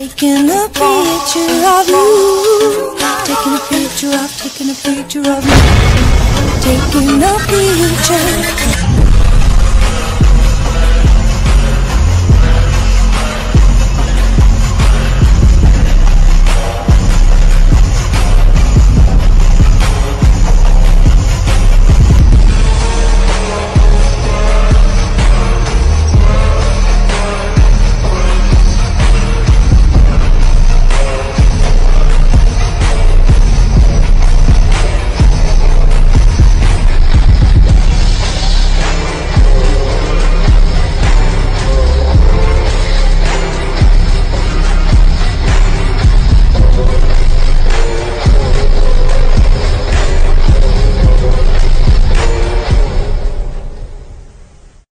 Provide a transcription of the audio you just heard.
Taking a picture of you. Taking a picture of, taking a picture of you. Taking a picture.